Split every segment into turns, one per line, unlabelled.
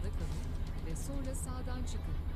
Sağda kalın ve sonra sağdan çıkın.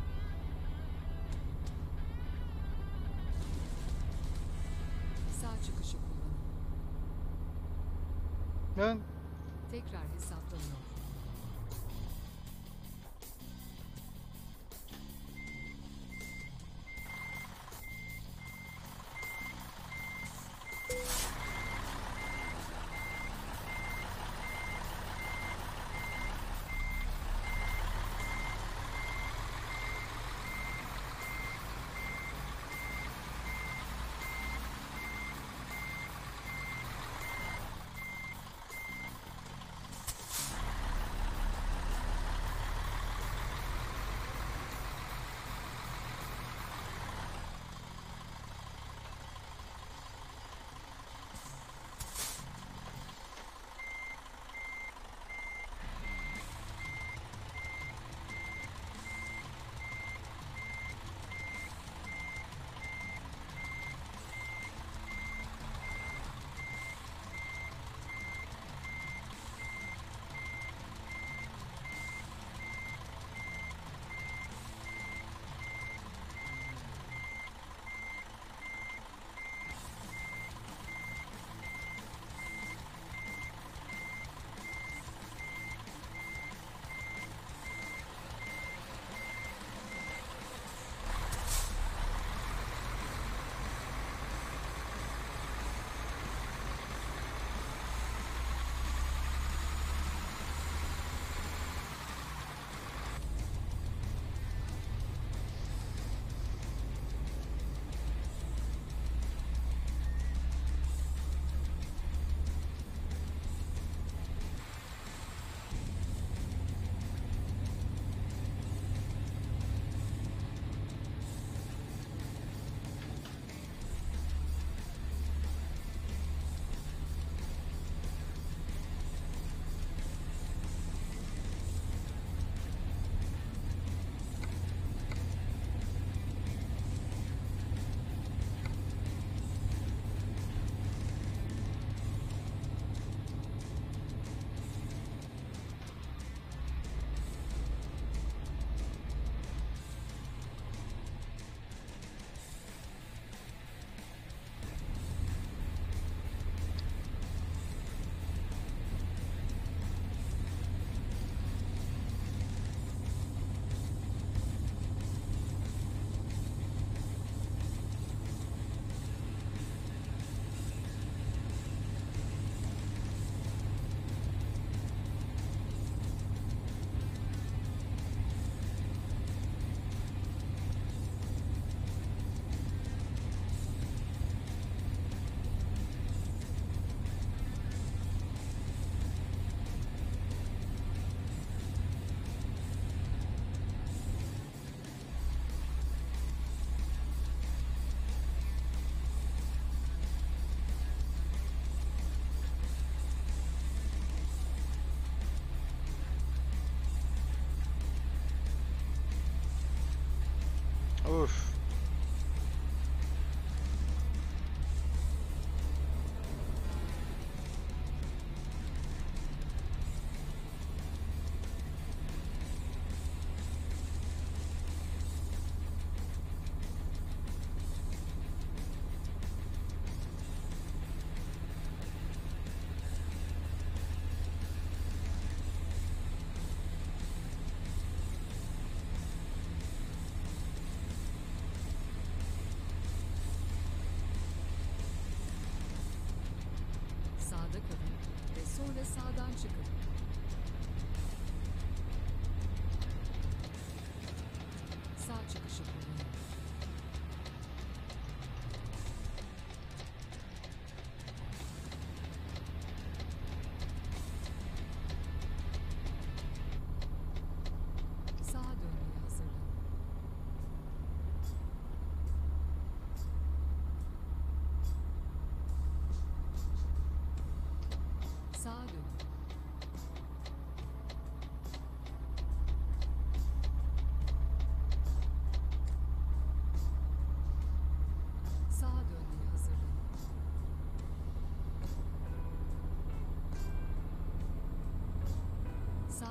Sağa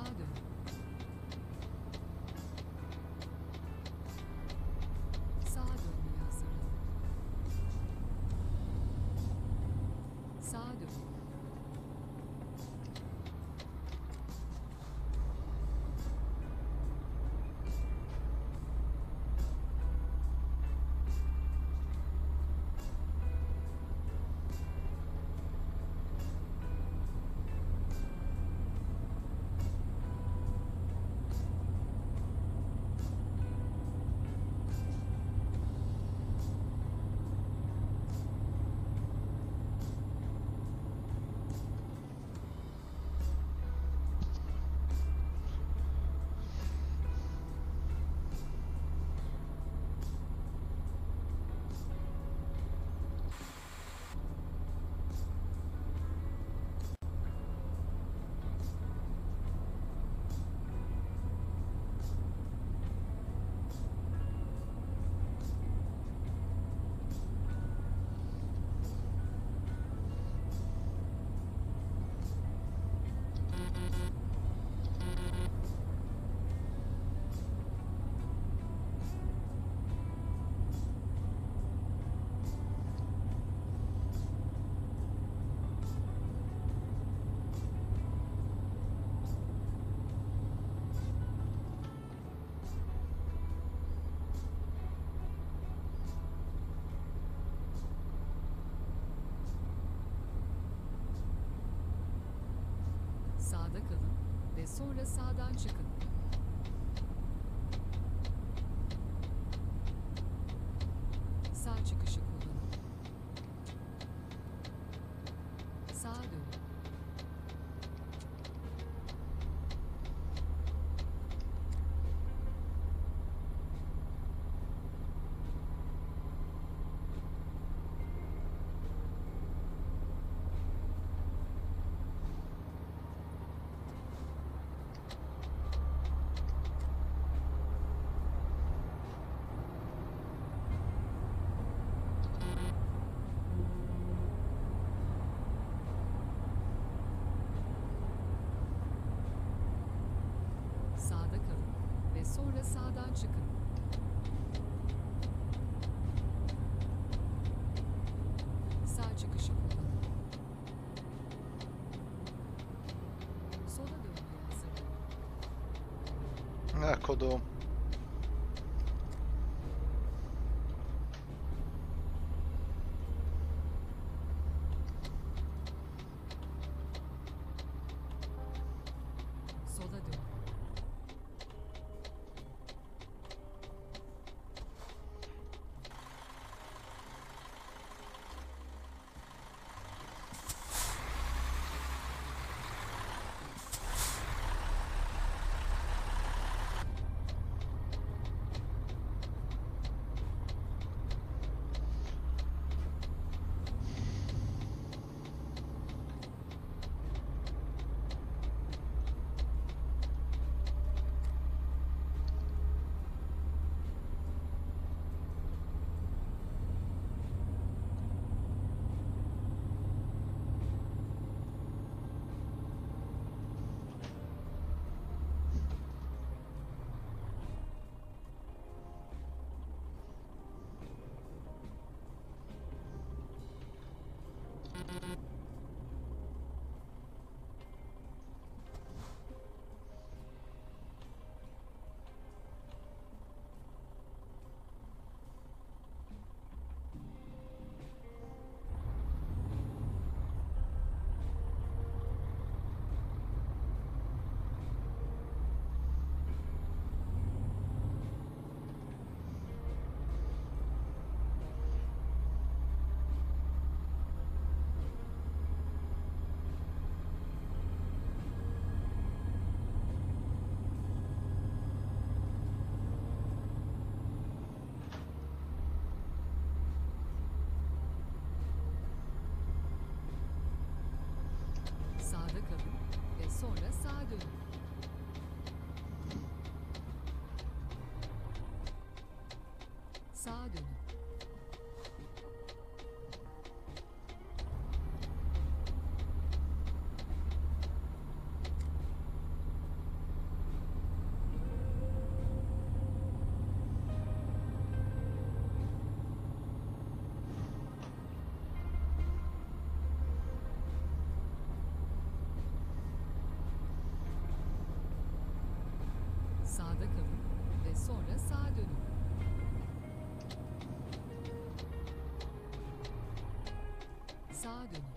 Sağda kalın ve sonra sağdan çıkın. Sağ çıkışı kullanın. Sağa dönün. Sağda kalın ve sonra sağdan çıkın. Sağ çıkışı kullanın. Sola dönmeye hazırlanın.
Ha kodum.
Kalın ve sonra sağa dönün. Sağa dönün. Sağda kalın ve sonra sağa dönün. Sağa dönün.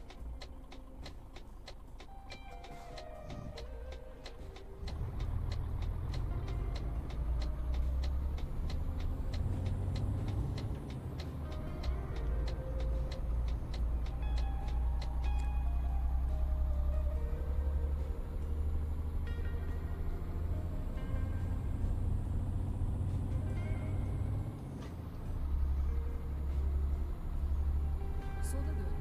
说的的